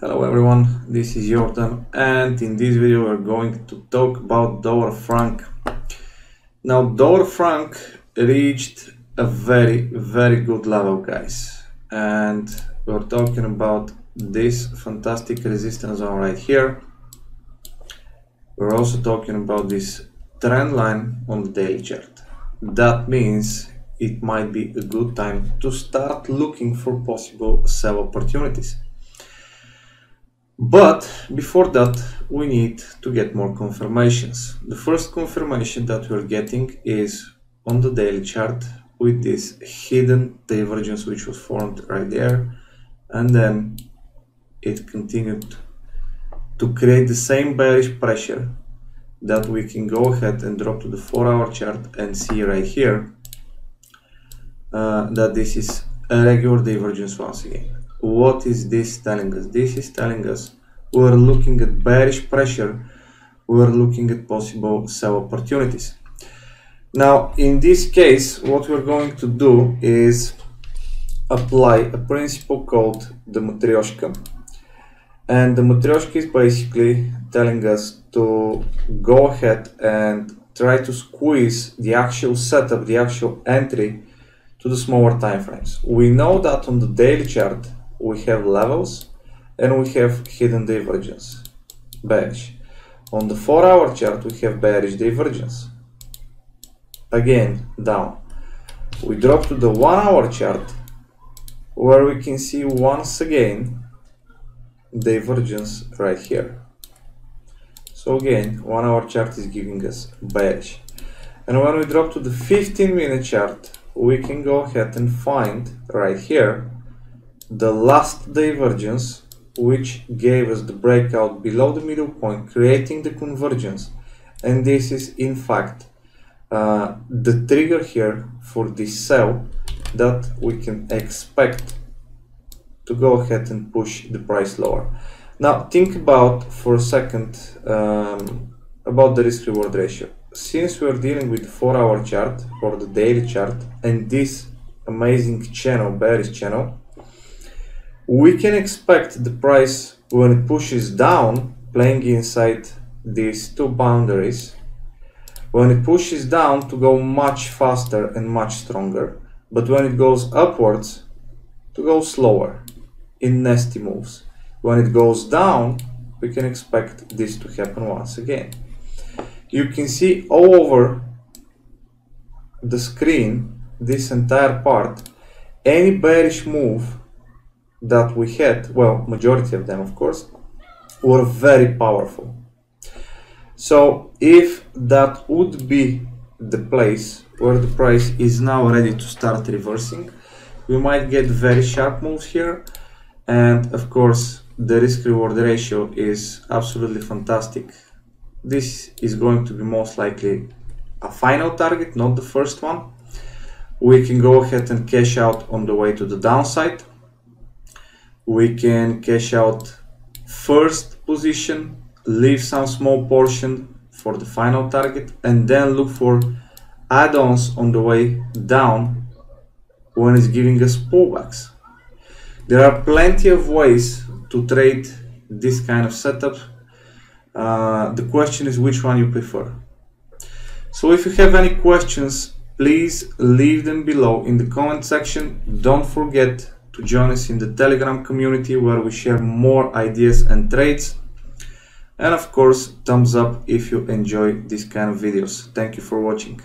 Hello everyone, this is Jordan and in this video we're going to talk about Dollar Franc. Now Dollar Franc reached a very very good level guys and we're talking about this fantastic resistance zone right here. We're also talking about this trend line on the daily chart. That means it might be a good time to start looking for possible sell opportunities. But before that, we need to get more confirmations. The first confirmation that we're getting is on the daily chart with this hidden divergence which was formed right there and then it continued to create the same bearish pressure that we can go ahead and drop to the 4 hour chart and see right here uh, that this is a regular divergence once again. What is this telling us? This is telling us we're looking at bearish pressure, we're looking at possible sell opportunities. Now, in this case, what we're going to do is apply a principle called the Matryoshka. And the Matryoshka is basically telling us to go ahead and try to squeeze the actual setup, the actual entry to the smaller time frames. We know that on the daily chart we have levels and we have hidden divergence, bearish. On the 4 hour chart we have bearish divergence, again down. We drop to the 1 hour chart where we can see once again divergence right here. So again, 1 hour chart is giving us bearish. And when we drop to the 15 minute chart, we can go ahead and find right here the last divergence which gave us the breakout below the middle point creating the convergence. And this is in fact uh, the trigger here for this sell that we can expect to go ahead and push the price lower. Now think about for a second um, about the risk reward ratio. Since we're dealing with the 4 hour chart or the daily chart and this amazing channel bearish channel we can expect the price when it pushes down playing inside these two boundaries. When it pushes down to go much faster and much stronger. But when it goes upwards to go slower in nasty moves. When it goes down we can expect this to happen once again. You can see all over the screen this entire part. Any bearish move that we had well majority of them of course were very powerful so if that would be the place where the price is now ready to start reversing we might get very sharp moves here and of course the risk reward ratio is absolutely fantastic this is going to be most likely a final target, not the first one. We can go ahead and cash out on the way to the downside. We can cash out first position, leave some small portion for the final target, and then look for add-ons on the way down when it's giving us pullbacks. There are plenty of ways to trade this kind of setup uh, the question is which one you prefer. So if you have any questions, please leave them below in the comment section. Don't forget to join us in the Telegram community where we share more ideas and trades. And of course, thumbs up if you enjoy this kind of videos. Thank you for watching.